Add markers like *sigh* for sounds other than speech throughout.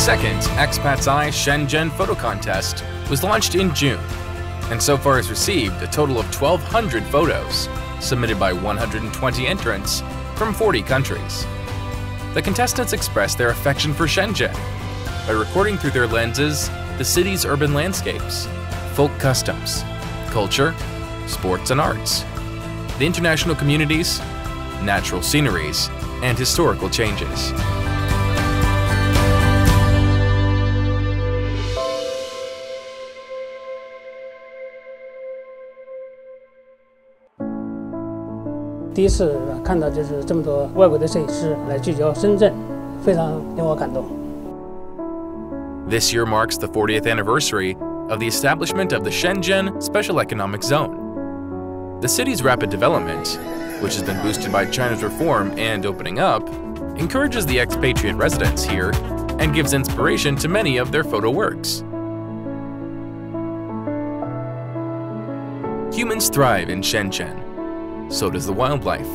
second Expat's Eye Shenzhen Photo Contest was launched in June, and so far has received a total of 1,200 photos submitted by 120 entrants from 40 countries. The contestants expressed their affection for Shenzhen by recording through their lenses the city's urban landscapes, folk customs, culture, sports and arts, the international communities, natural sceneries, and historical changes. This year marks the 40th anniversary of the establishment of the Shenzhen Special Economic Zone. The city's rapid development, which has been boosted by China's reform and opening up, encourages the expatriate residents here and gives inspiration to many of their photo works. Humans thrive in Shenzhen. So does the wildlife.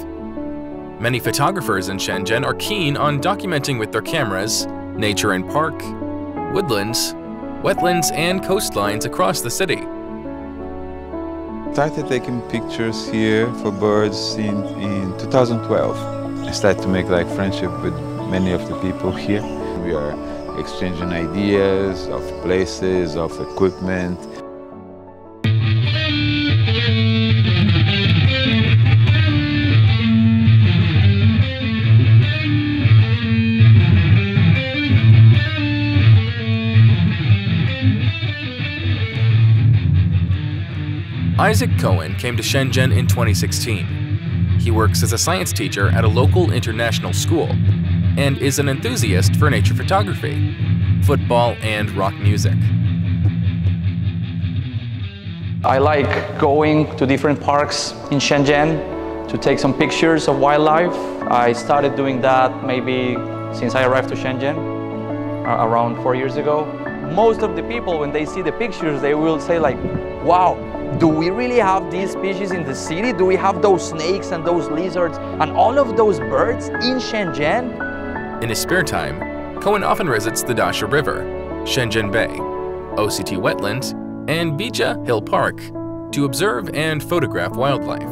Many photographers in Shenzhen are keen on documenting with their cameras nature and park, woodlands, wetlands, and coastlines across the city. Started taking pictures here for birds in, in 2012. I started to make like friendship with many of the people here. We are exchanging ideas of places, of equipment. Isaac Cohen came to Shenzhen in 2016. He works as a science teacher at a local international school and is an enthusiast for nature photography, football, and rock music. I like going to different parks in Shenzhen to take some pictures of wildlife. I started doing that maybe since I arrived to Shenzhen uh, around four years ago. Most of the people, when they see the pictures, they will say like, wow, do we really have these species in the city? Do we have those snakes and those lizards and all of those birds in Shenzhen? In his spare time, Cohen often visits the Dasha River, Shenzhen Bay, OCT Wetlands, and Bijia Hill Park to observe and photograph wildlife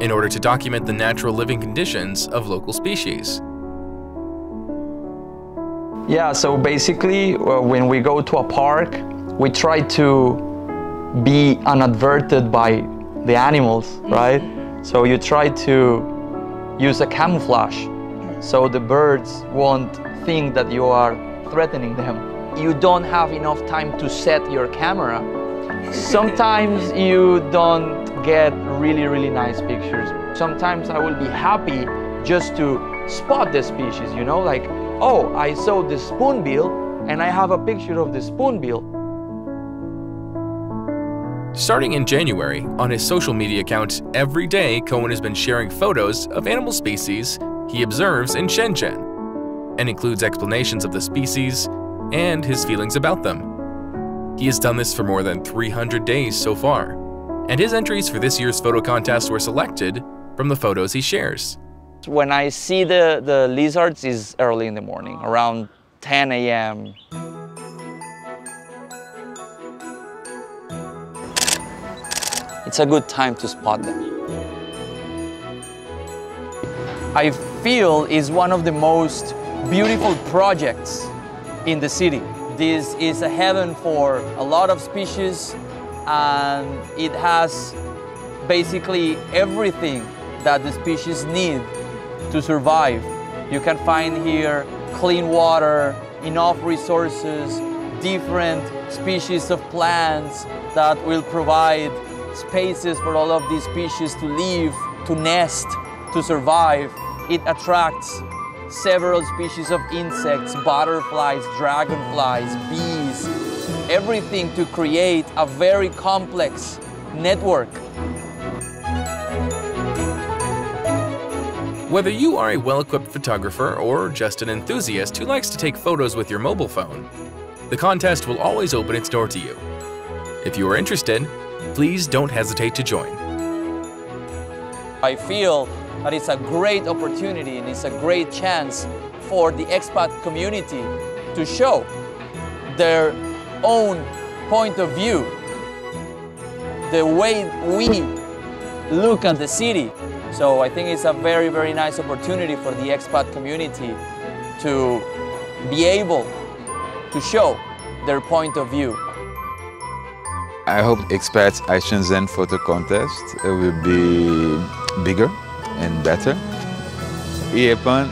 in order to document the natural living conditions of local species. Yeah, so basically, uh, when we go to a park, we try to be unadverted by the animals, mm-hmm. right? So you try to use a camouflage so the birds won't think that you are threatening them. You don't have enough time to set your camera. Sometimes *laughs* you don't get really, really nice pictures. Sometimes I will be happy just to spot the species, you know, like, oh, I saw the spoonbill and I have a picture of the spoonbill Starting in January, on his social media account, every day Cohen has been sharing photos of animal species he observes in Shenzhen and includes explanations of the species and his feelings about them. He has done this for more than 300 days so far, and his entries for this year's photo contest were selected from the photos he shares. When I see the, the lizards is early in the morning, around 10 a.m. it's a good time to spot them. I feel is one of the most beautiful projects in the city. This is a heaven for a lot of species and it has basically everything that the species need to survive. You can find here clean water, enough resources, different species of plants that will provide spaces for all of these species to live, to nest, to survive. It attracts several species of insects, butterflies, dragonflies, bees, everything to create a very complex network. Whether you are a well-equipped photographer or just an enthusiast who likes to take photos with your mobile phone, the contest will always open its door to you. If you are interested, please don't hesitate to join. I feel that it's a great opportunity and it's a great chance for the expat community to show their own point of view, the way we look at the city. So I think it's a very, very nice opportunity for the expat community to be able to show their point of view. I hope expats Eye Shenzhen Photo Contest will be bigger and better. Ie pan.